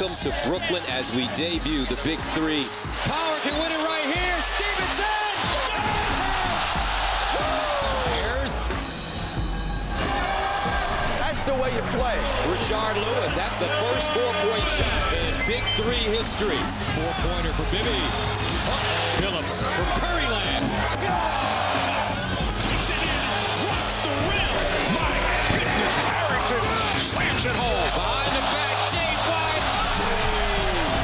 welcomes to Brooklyn as we debut the Big Three. Power can win it right here. Stevenson! Ayers. That's the way you play. Rashard Lewis, that's the first four-point shot in Big Three history. Four-pointer for Bibby. Phillips from Curryland.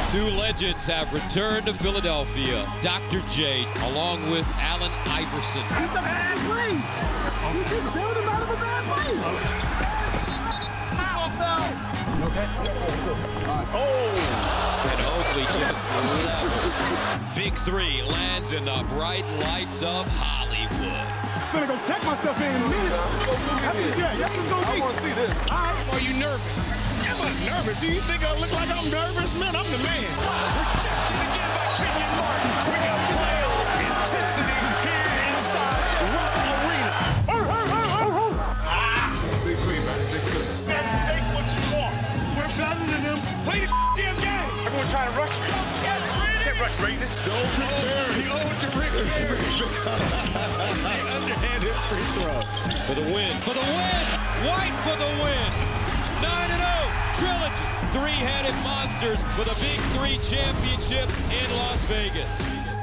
Two legends have returned to Philadelphia. Dr. J, along with Allen Iverson. He's a bad play. You just build him out of a bad play. Oh! And Oakley just leveled. Big three lands in the bright lights of Hollywood. Gonna go check myself in, in a minute. That's, yeah, that's what's gonna be. I want to see this. All right. Are you nervous? I'm not nervous. You think I look like I'm nervous? Man, I'm the man. Rejected again by Kenyon Martin. We got playoff intensity here inside Rupp Arena. Big three, man. Big three. And take what you want. We're better than them. Play the damn game. Everyone trying to rush me. Can't rush greatness. Oh, no, Rick Barry. He owed to Rick Barry. The underhanded free throw. For the win. For the win. White for the win. 9 0. Trilogy. Three headed monsters with a big three championship in Las Vegas.